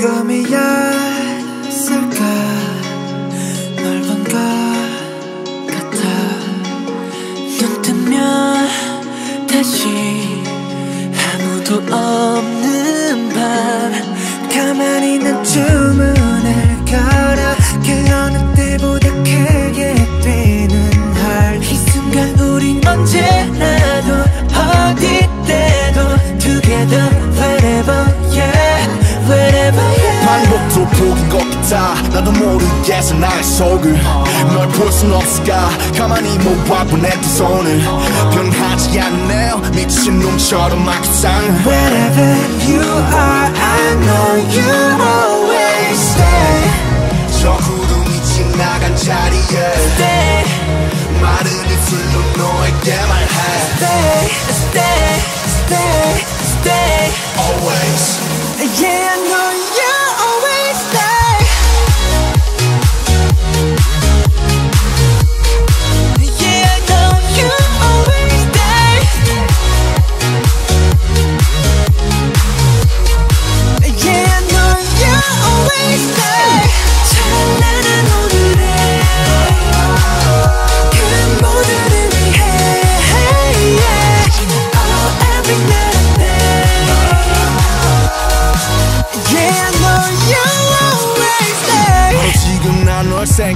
꿈이었을까 넓은 것 같아. 눈 뜨면 다시 아무도 없는 밤. 가만히 난 주문 포기인 것 같아 나도 모르겠어 나의 속을. 널 볼 순 없을까? 가만히 모아본 내두 손을 변하지 않네요. 미친 놈처럼 막상 Wherever you are, I know you always stay. 저 구름이 지나간 자리에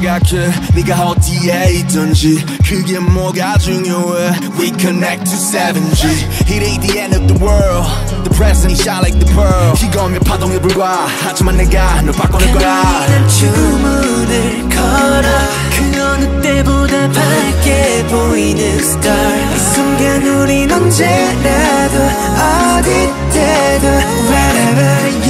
생각해 네가 어디에 있든지 그게 뭐가 중요해 We connect to 7G It ain't the end of the world The present shine like the pearl 희거며 파동에 불과 하지만 내가 널 바꿔낼 거야 난 주문을 걸어 그 어느 때보다 밝게 보이는 star 이 순간 우린 언제라도 어디 때도 Wherever